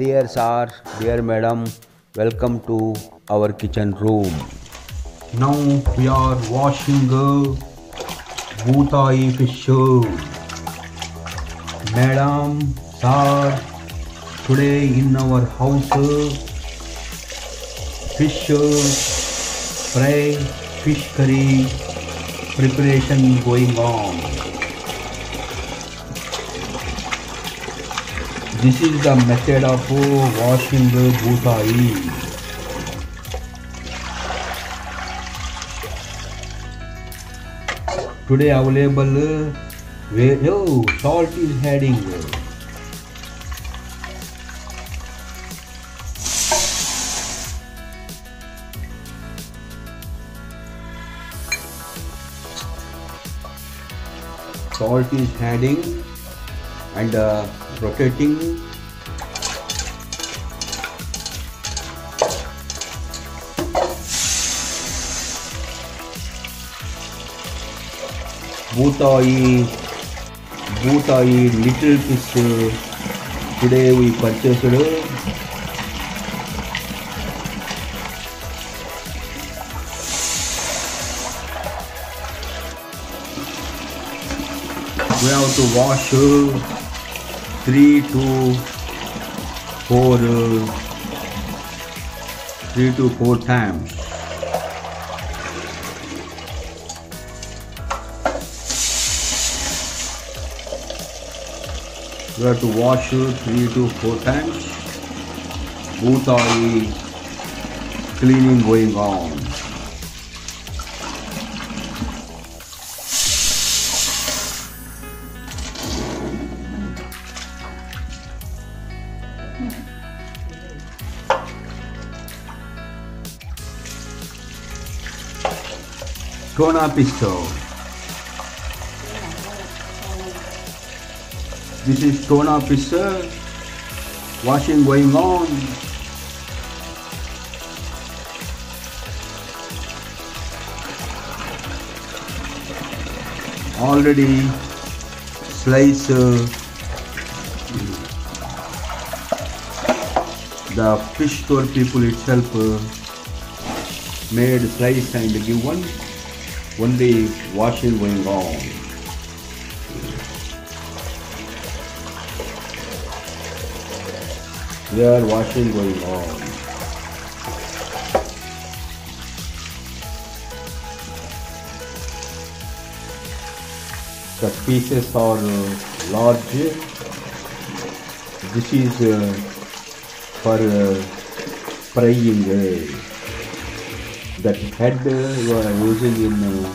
Dear sir dear madam welcome to our kitchen room now we are washing Bhootai fish madam sir today in our house fish fry fish curry preparation going on This is the method of washing the bhutai. Today available where oh salt is heading. Salt is heading and uh, rotating Bhutai, Bhutai little fish. uh, Today we purchased. uh, We have to wash uh, three to four, uh, three to four times. We have to wash uh, three to four times. Both are cleaning going on. Tuna pistol. This is tuna pistol. Washing going on. Already slice uh, the fish store people itself uh, made slice and give one only washing going on. There washing going on. The pieces are large. This is uh, for uh, uh, that head uh, you are using in uh,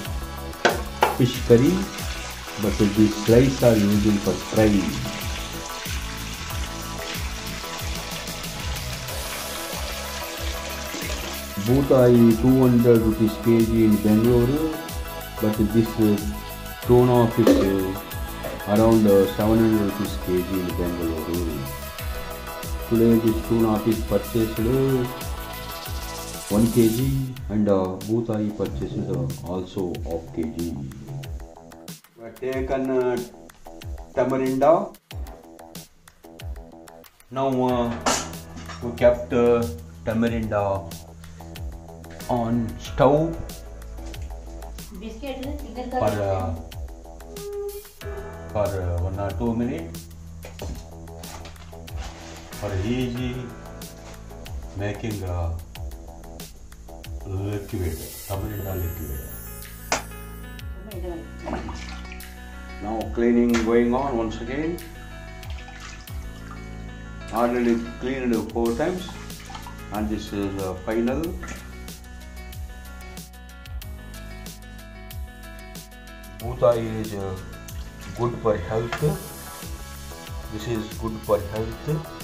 fish curry, but these slice are using for frying. Both are 200 rupees kg in Bangalore, but this uh, tuna fish uh, around uh, 700 rupees kg in Bangalore. Today this tuna fish purchased uh, 1 kg and uh, both I purchased uh, also half kg. We have taken uh, tamarinda. Now uh, we kept uh, tamarinda on stove signal for uh, for uh, one or two minutes for easy making uh, liquid tamarinda liquid. Now cleaning going on once again. Already cleaned four times and this is the final. Bhuta is uh, good for health. This is good for health.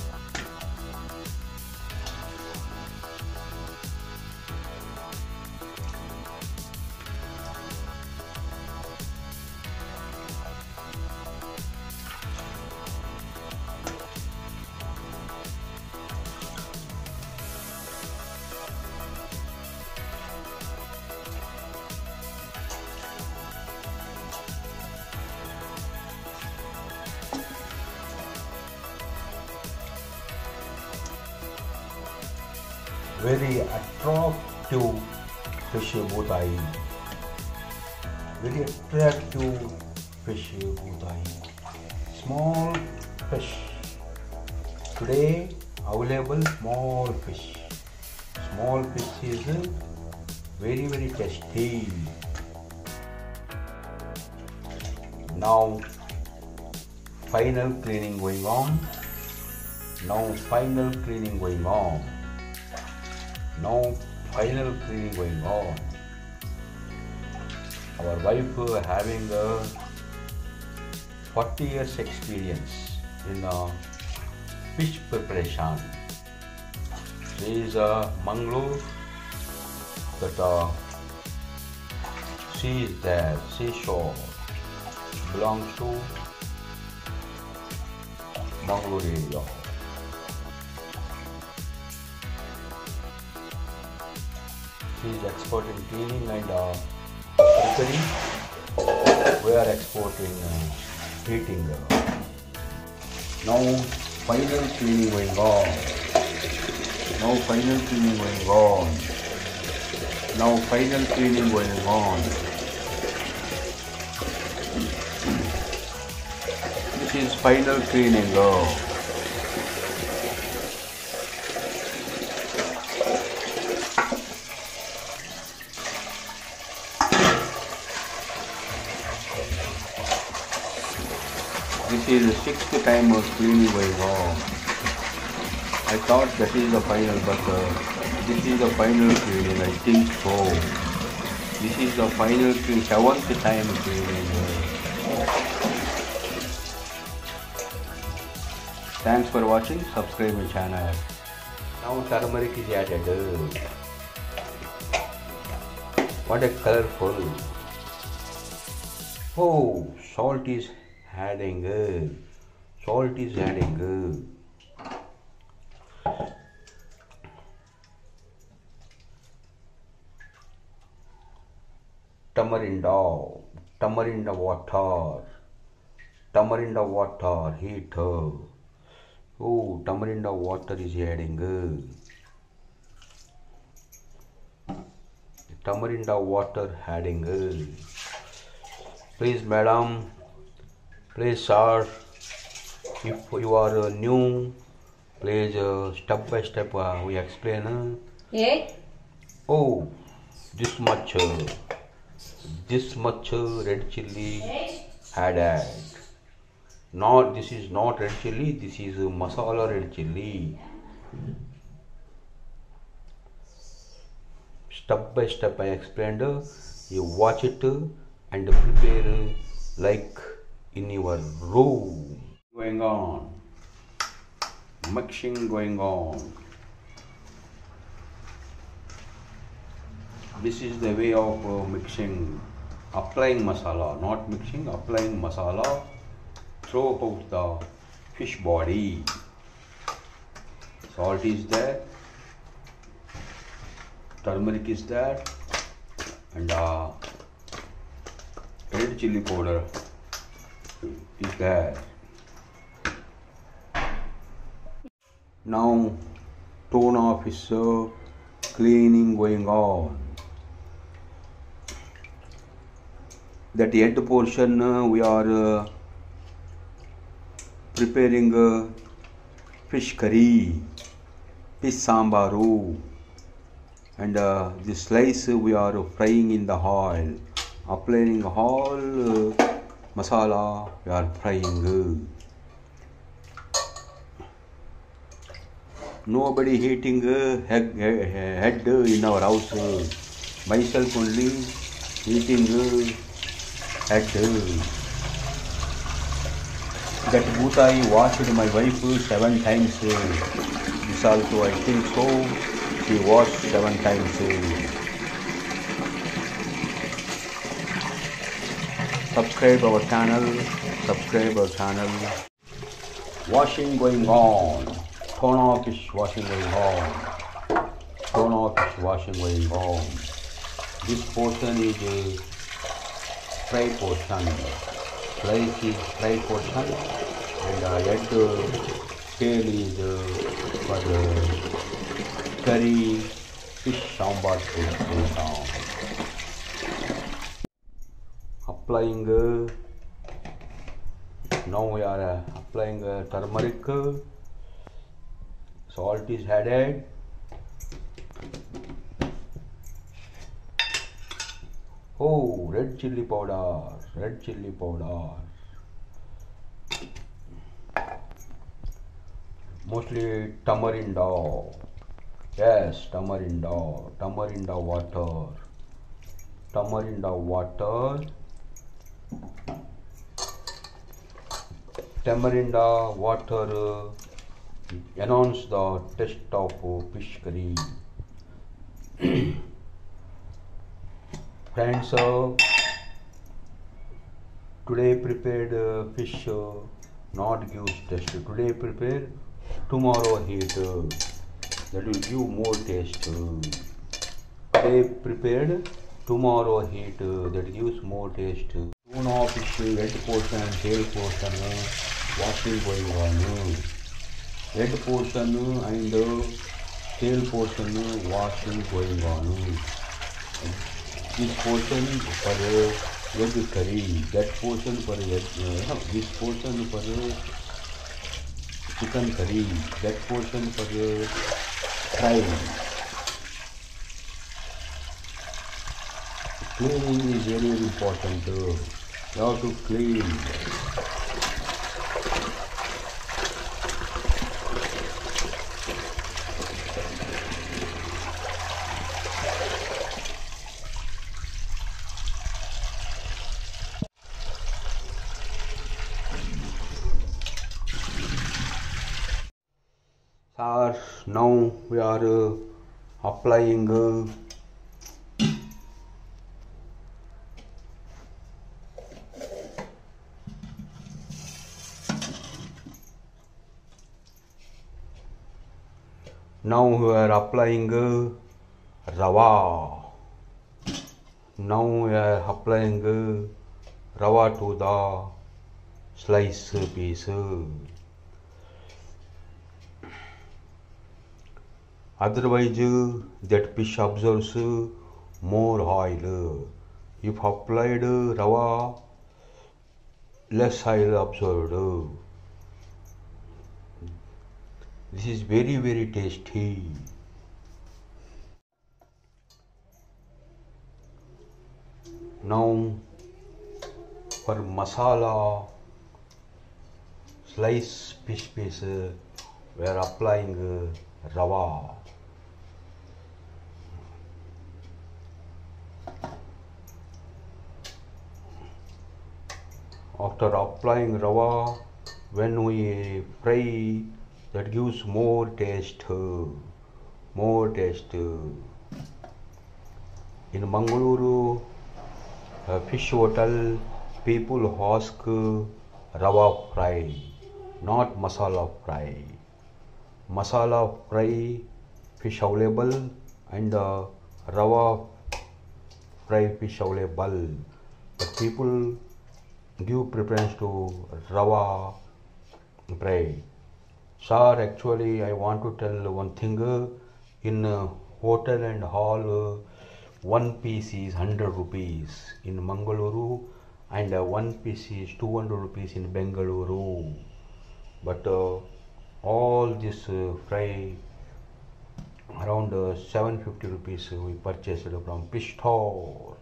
Small fish. Today available small fish. Small fish is very very tasty. Now final cleaning going on. Now final cleaning going on. Now final cleaning going on. Our wife having a 40 years experience in uh, fish preparation. She is a Mangalore that uh, she is there, seashore belongs to Mangalore area. She is expert in cleaning and uh, preparing. We are exporting uh, heating. Now final cleaning going on. Now final cleaning going on. Now final cleaning going on. This is final cleaning. Oh. This is the sixth time of cleaning going on. I thought that is the final, but uh, this is the final cleaning. I think so. This is the final cleaning, seventh time cleaning. Thanks for watching. Subscribe my channel. Now turmeric is added. What a colorful. Oh, salt is adding. Salt is adding. Tamarinda, tamarinda water, tamarinda water, heat. Oh, tamarinda water is adding. Tamarinda water adding. Please, madam, please, sir, if you are uh, new, please uh, step by step uh, we explain. Hey, Oh, this much, this much uh, red chili add Not this is not red chili. This is masala red chili. Step by step, I explained. You watch it and prepare like in your room. Going on, mixing going on. This is the way of uh, mixing, applying masala, not mixing, applying masala throughout the fish body. Salt is there, turmeric is there, and uh, red chili powder is there. Now, tone off is uh, cleaning going on. that end portion uh, we are uh, preparing uh, fish curry, fish sambaru, and uh, the slice we are frying in the oil. Applying all masala we are frying. Nobody eating uh, head, head in our house. Myself only eating. Uh, at uh, that Bhutai washed my wife seven times. Uh, this also I think so. She washed seven times. Subscribe our channel. Subscribe our channel. Washing going on. Turn off is washing going on. Turn off is washing going on. This portion is. Uh, fry portion. Rice is fry portion and uh, uh, tail is for the curry sambar down. Applying now we are uh, applying uh, turmeric. Salt is added. Oh, red chili powder, red chili powder. Mostly tamarind. Yes, tamarind, tamarind water, tamarind water, tamarind water enhance the taste of fish curry. Friends, uh, today prepared uh, fish uh, not gives taste. Today prepare, tomorrow heat. That will give more taste. Today prepared, tomorrow heat. That gives more taste. Tuna fish, head portion, tail portion, uh, washing going on. Head portion and uh, tail portion uh, washing going on. This portion for uh, egg curry, that portion for egg, uh, this portion for uh, chicken curry, that portion for uh, fry. Cleaning is very important. Have to clean. Now we are uh, applying uh, now we are applying uh, rava. Now we are applying uh, rava to the slice piece. Otherwise, uh, that fish absorbs uh, more oil. If applied uh, rava, less oil absorbed. This is very very tasty. Now for masala slice fish piece uh, we are applying uh, rava. After applying rava, when we fry, that gives more taste, more taste. In Mangaluru, uh, fish hotel, people ask rava fry, not masala fry. Masala fry, fish available, and uh, rava fry fish available. But people give preference to rava fry. Sir, actually, I want to tell one thing. In uh, hotel and hall, uh, one piece is 100 rupees in Mangaluru, and uh, one piece is 200 rupees in Bengaluru. But all this uh, fry around uh, 750 rupees we purchased from store.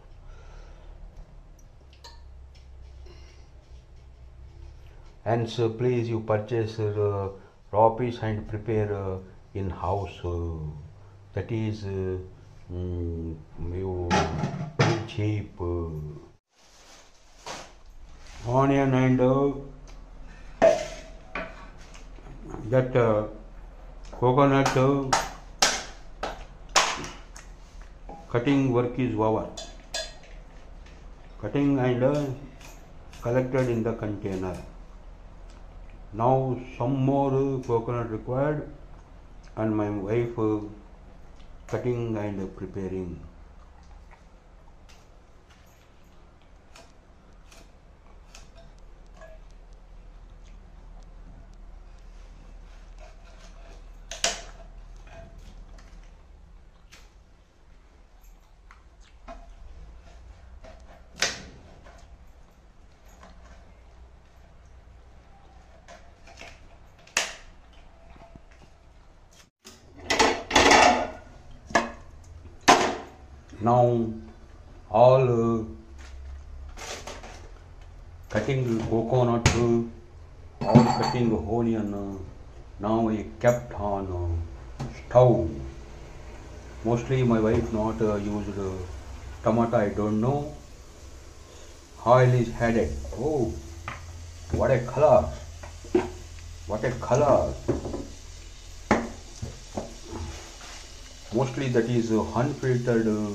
And so please you purchase raw and prepare uh, in house. Uh, that is uh, mm, cheap. Onion and that uh, coconut uh, cutting work is over. Cutting and uh, collected in the container. Now some more coconut required and my wife cutting and preparing. now all uh, cutting coconut uh, all cutting onion uh, now I kept on uh, stove mostly my wife not uh, used uh, tomato I don't know. Oil is headed oh what a color. What a color. Mostly that is unfiltered uh,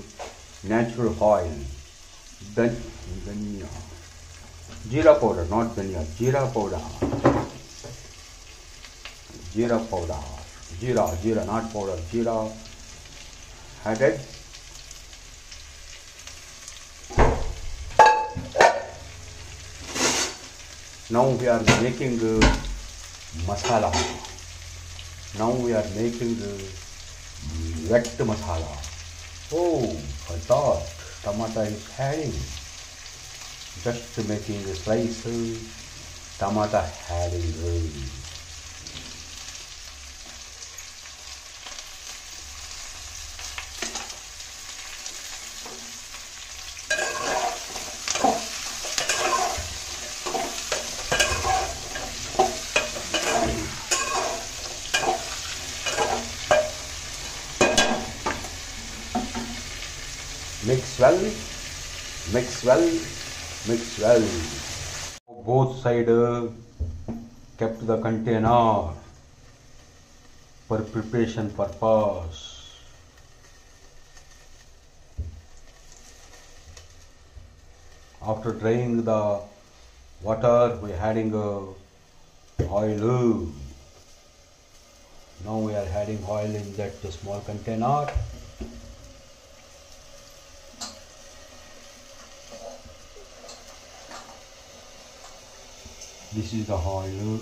natural oil. Then dhania jeera powder not dhania jeera powder. Jeera powder. Jeera jeera not powder. Jeera. Added now we are making uh, masala. Now we are making uh, wet masala. Oh i thought tomato is adding just making a slice uh, tomato adding uh, mix well mix well mix well both side uh, kept the container for preparation purpose. After drying the water we are adding uh, oil. Now we are adding oil in that small container this is the oil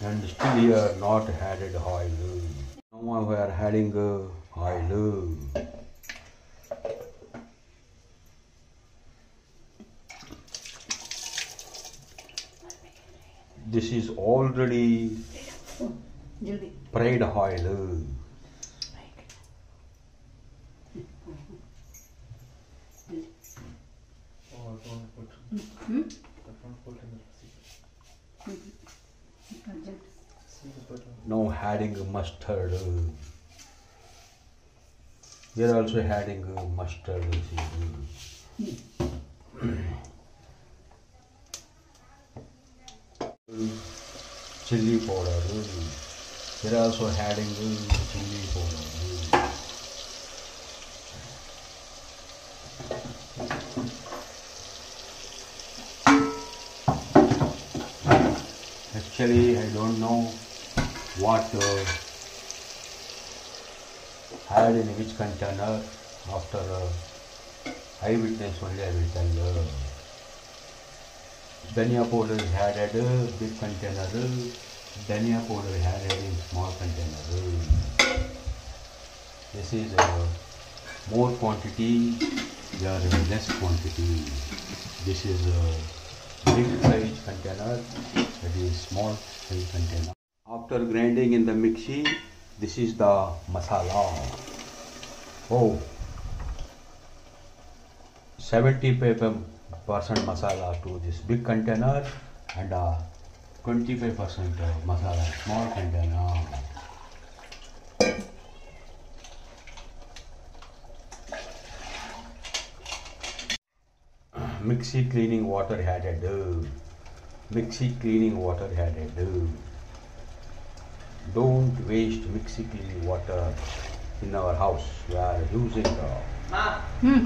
and still here not added oil now we are adding oil this is already fried oil we are also adding uh, mustard chili powder. We are also adding chili powder. Actually i don't know what uh, had in which container after uh, eyewitness only I will tell. Uh, dhania powder is added uh, big container, uh, dhania powder is added in small container. uh. This is uh, more quantity, is less quantity. This is big size container, that is small size container. After grinding in the mixie, this is the masala. Oh, 75 percent masala to this big container and uh, 25 percent masala small container. Mixie cleaning water had uh, Mixie cleaning water had added. uh don't waste mexican water in our house. We are using the hmm.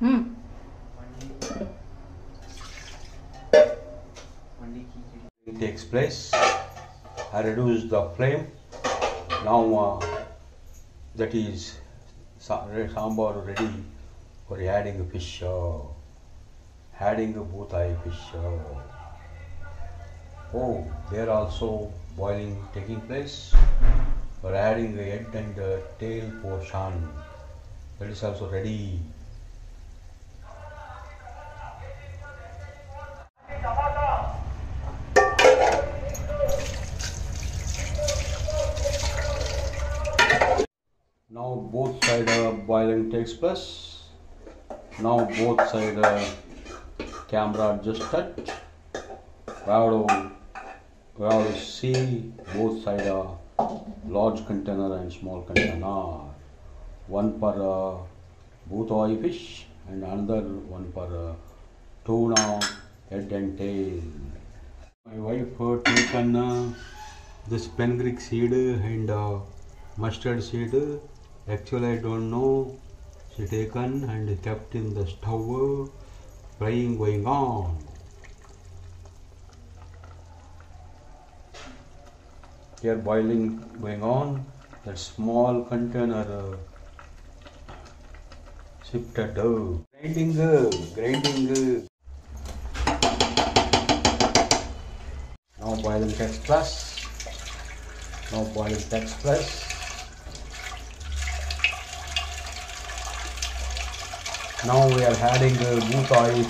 hmm. It takes place. I reduce the flame. Now uh, that is sambar ready for adding fish. Uh, adding Hadinga Bhutai fish. Oh, there also boiling taking place, We're adding the head and the tail portion. That is also ready. Now both side are boiling takes place. Now both side are camera adjusted we have to we have see both side uh, large container and small container. One per uh, both oil fish and another one per uh, tuna head and tail. My wife uh, taken uh, this fenugreek seed and uh, mustard seed. Actually i don't know. She taken and kept in the stove frying going on. Here boiling going on that small container. Uh, shifted uh, grinding uh, grinding. Uh. now boiling takes place now boiling takes place now we are adding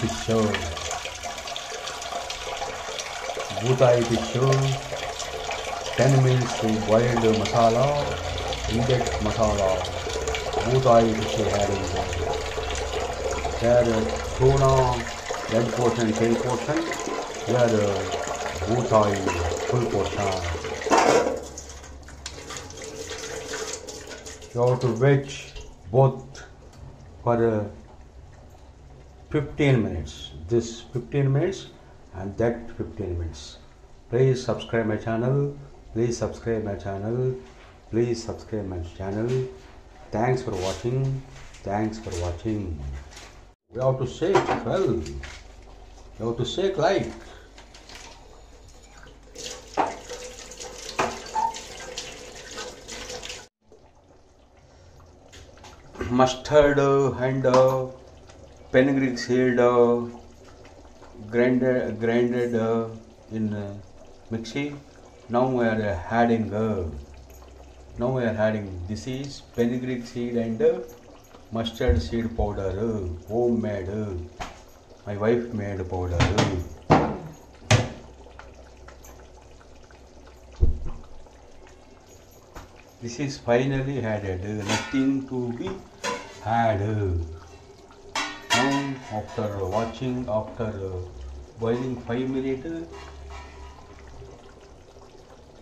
fish uh, butai fish uh, 10 minutes to boiled masala needed masala. Butai fish adding uh, tuna red portion tail portion here butai full portion. You have to wait both for uh, 15 minutes. This 15 minutes and that 15 minutes. Please subscribe my channel. Please subscribe my channel. Please subscribe my channel. Thanks for watching. Thanks for watching. We have to shake well you have to shake like. Mustard and uh, fenugreek seed uh, grinded grinded uh, in uh, mixie now we are uh, adding uh, now we are adding this is fenugreek seed and uh, mustard seed powder homemade my wife made powder this is finally added nothing to be added after watching after uh, boiling 5 minutes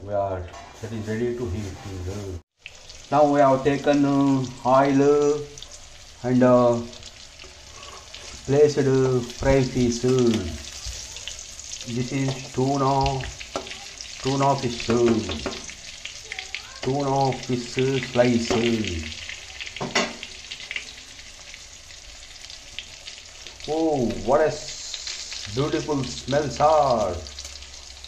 we are getting ready to heat now we have taken uh, oil and uh, placed fry fish. This is tuna tuna fish. Tuna fish slice uh. Oh, what a beautiful smell, sir.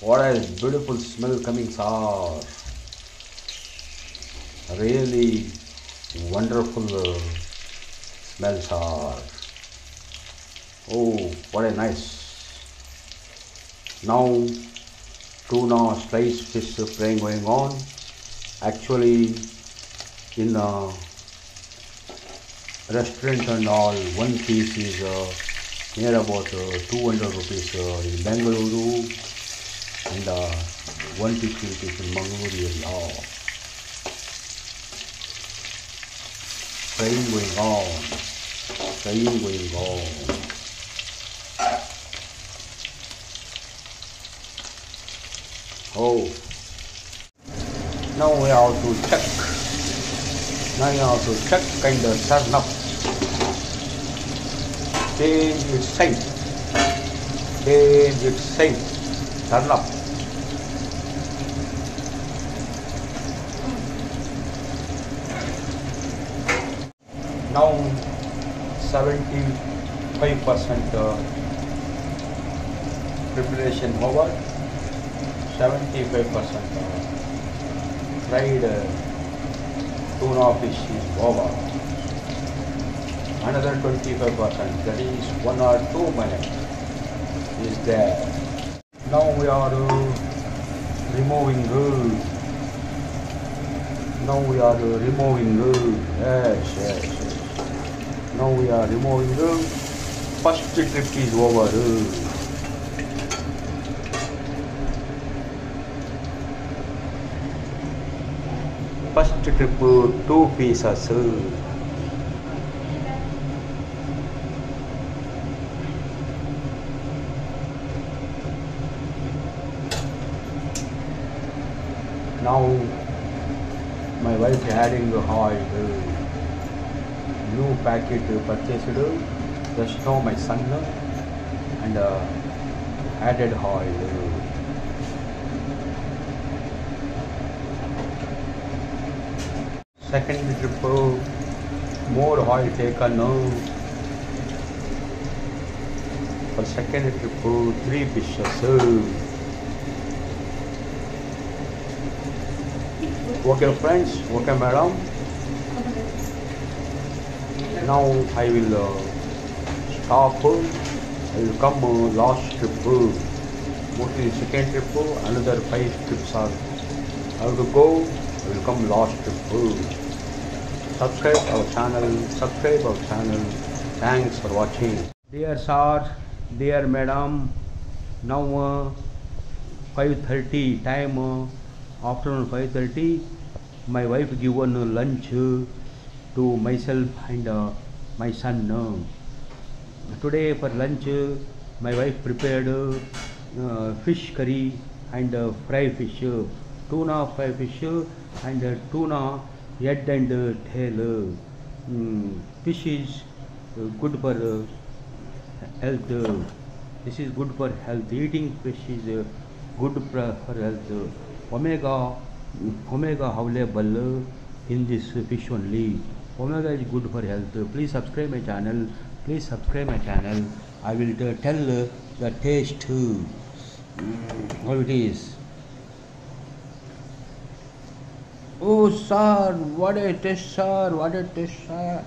What a beautiful smell coming, sir. Really wonderful uh, smell, sir. Oh, what a nice. Now, tuna sliced fish frying going on. Actually, in uh, restaurant and all, one piece is uh, near about uh, 200 rupees uh, in Bengaluru and uh, 150 rupees in Mangaluru area. Frying going on, frying going on. Oh, now we have to check. Now you have to check and uh, turn up. Change its side. Change its side. Turn up. Now 75% uh, preparation over. 75% uh, fried uh, tuna fish is over. Another 25%, that is one or two minutes is there. Now we are uh, removing good. Now we are uh, removing. Yes, yes, yes. Now we are removing. First trip is over. uh. First trip uh, two pieces. Now my wife adding the oil. New packet purchased just now my son and uh, added oil. Second trip, more oil taken. For second trip, three fishes. Okay, friends. Okay, madam. Now I will uh, stop. I will come uh, last trip. Mostly second trip. Another five trips are. I to go. I will come last trip. Subscribe our channel. Subscribe our channel. Thanks for watching. Dear sir, dear madam. Now uh, 5:30 time. Uh, afternoon 5.30 my wife given lunch to myself and uh, my son today for lunch my wife prepared uh, fish curry and uh, fry fish tuna fry fish and uh, tuna head and tail. Mm, fish is good for health this is good for health eating fish is good for health. Omega omega available in this fish only. omega is good for health please subscribe my channel. Please subscribe my channel. I will tell the taste. Uh, how it is. Oh sir what a taste sir. What a taste sir